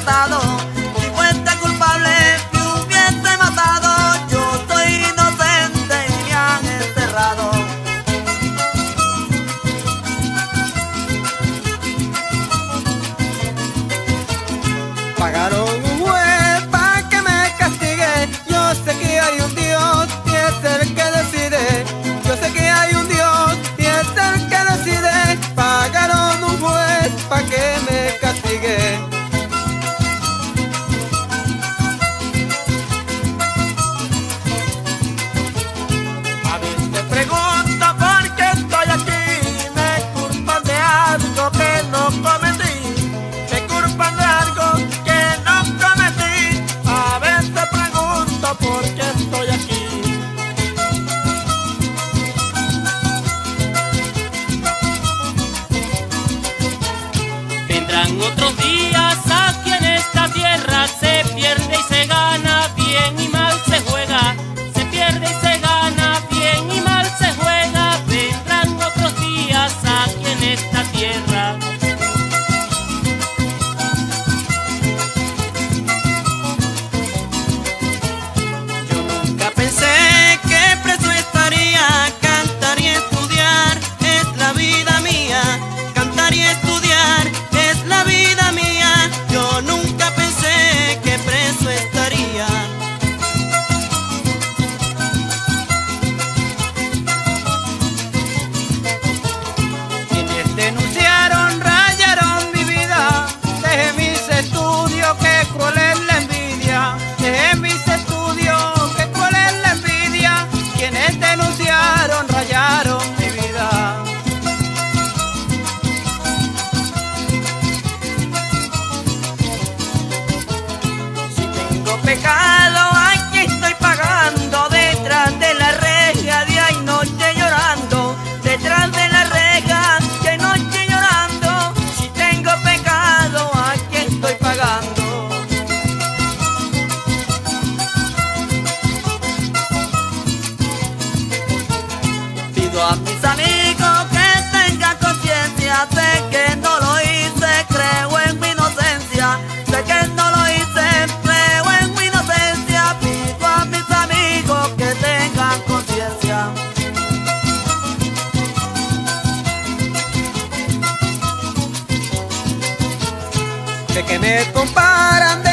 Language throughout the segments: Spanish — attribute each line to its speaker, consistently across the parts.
Speaker 1: matado. Si fuese culpable, me hubiese matado. Yo soy inocente y me han enterrado.
Speaker 2: Pagaron
Speaker 3: vendrán otros días.
Speaker 1: pecar. Que
Speaker 2: me comparan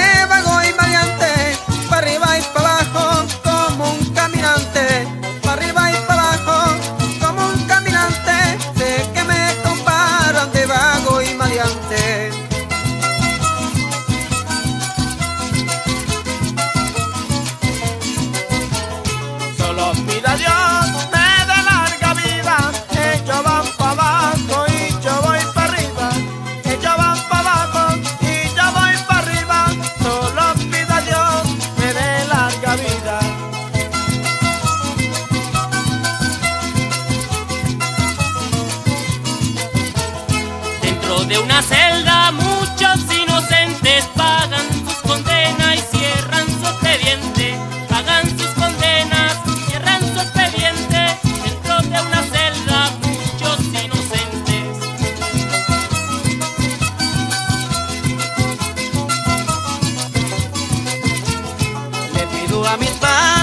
Speaker 2: de
Speaker 3: una celda muchos inocentes pagan sus condenas y cierran su expediente. Pagan sus condenas, y cierran su expediente. Dentro de una celda muchos inocentes.
Speaker 1: Le pido a mis padres